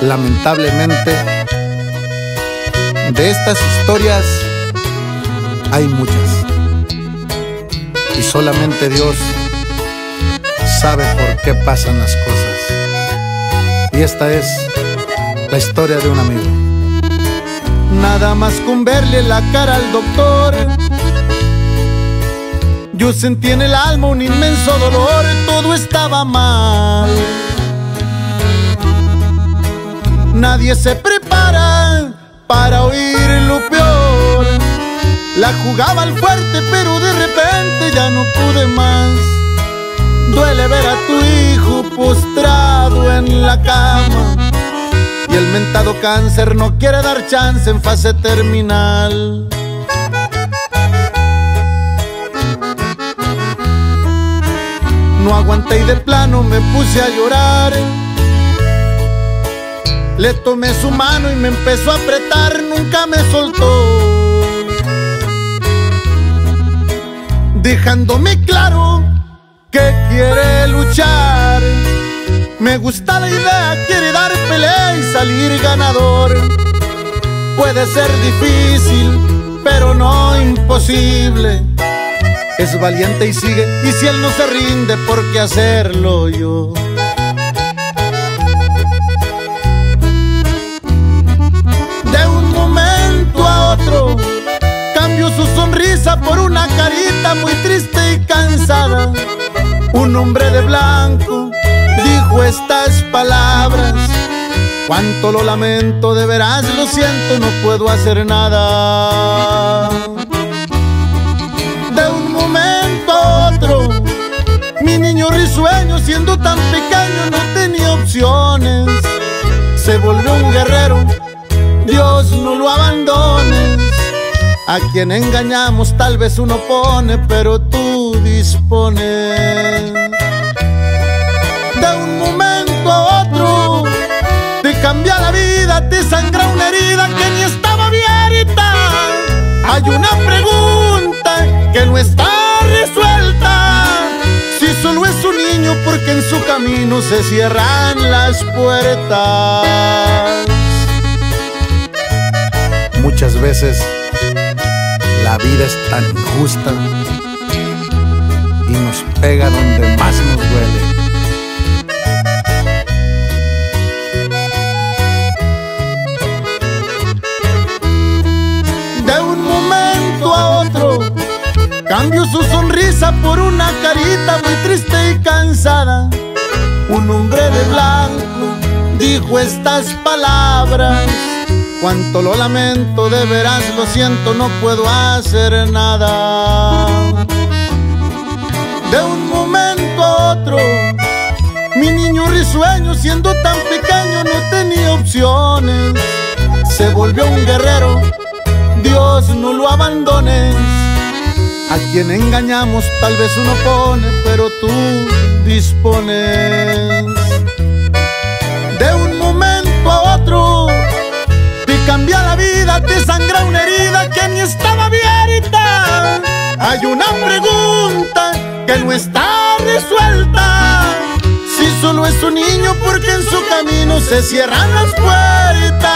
lamentablemente, de estas historias hay muchas. Y solamente Dios sabe por qué pasan las cosas. Y esta es la historia de un amigo. Nada más con verle la cara al doctor. Yo sentí en el alma un inmenso dolor, todo estaba mal. Nadie se prepara para oír lo peor. La jugaba al fuerte, pero de repente ya no pude más. Duele ver a tu hijo postrado en la cama. Y el mentado cáncer no quiere dar chance en fase terminal. No aguanté y de plano me puse a llorar. Le tomé su mano y me empezó a apretar, nunca me soltó. Dejándome claro que quiere luchar. Me gusta la idea, quiere dar pelea y salir ganador. Puede ser difícil, pero no imposible. Es valiente y sigue, y si él no se rinde, ¿por qué hacerlo yo? Por una carita muy triste y cansada. Un hombre de blanco dijo estas palabras. Cuánto lo lamento, de veras lo siento, no puedo hacer nada. De un momento a otro, mi niño risueño, siendo tan pequeño, no tenía opciones. Se volvió un guerrero, A quien engañamos tal vez uno pone, pero tú dispones. De un momento a otro, te cambia la vida, te sangra una herida que ni estaba abierta. Hay una pregunta que no está resuelta. Si solo es un niño, porque en su camino se cierran las puertas. Muchas veces la vida es tan injusta y nos pega donde más nos duele. De un momento a otro, cambio su sonrisa por una carita muy triste y cansada. Un hombre de blanco dijo estas palabras. Cuánto lo lamento, de veras lo siento, no puedo hacer nada. De un momento a otro, mi niño risueño, siendo tan pequeño, no tenía opciones. Se volvió un guerrero, Dios no lo abandones. A quien engañamos, tal vez uno pone, pero tú dispones. Hay una pregunta que no está resuelta. Si solo es un niño, porque en su camino se cierran las puertas.